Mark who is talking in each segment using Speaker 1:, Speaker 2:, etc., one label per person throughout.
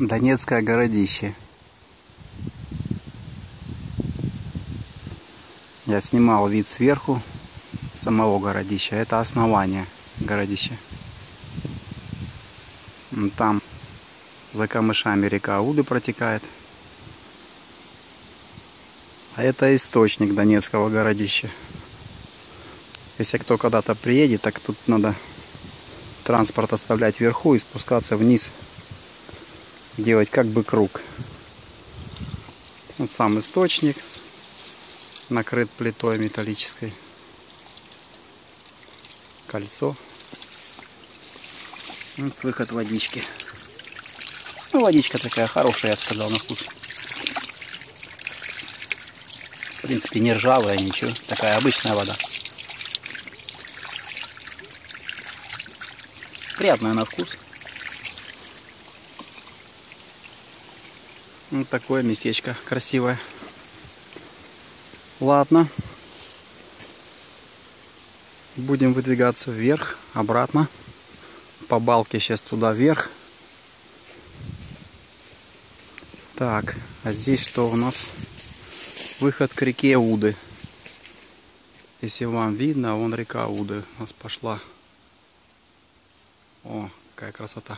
Speaker 1: Донецкое городище. Я снимал вид сверху самого городища. Это основание городища. Там за камышами река Уды протекает. А это источник Донецкого городища. Если кто когда-то приедет, так тут надо транспорт оставлять вверху и спускаться вниз делать как бы круг. Вот сам источник накрыт плитой металлической. Кольцо. Вот выход водички. Ну, водичка такая хорошая, я сказал, на вкус. В принципе, не ржавая, ничего. Такая обычная вода. Приятная на вкус. Вот такое местечко красивое. Ладно. Будем выдвигаться вверх, обратно. По балке сейчас туда вверх. Так, а здесь что у нас? Выход к реке Уды. Если вам видно, вон река Уды у нас пошла. О, какая красота.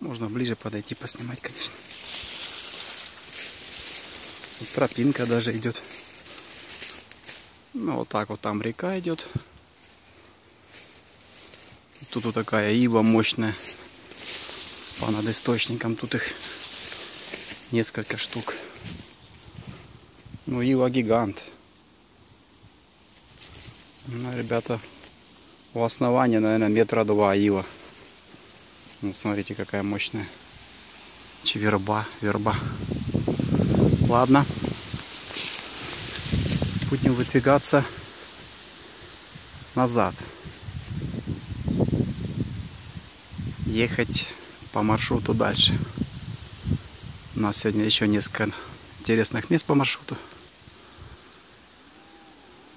Speaker 1: Можно ближе подойти поснимать, конечно. Тропинка даже идет. Ну, вот так вот там река идет. Тут вот такая ива мощная. По над источником. Тут их несколько штук. Ну, ива гигант. Ну, ребята, у основания, наверное, метра два ива. Ну, смотрите, какая мощная. Верба, верба. Ладно. Будем выдвигаться назад. Ехать по маршруту дальше. У нас сегодня еще несколько интересных мест по маршруту.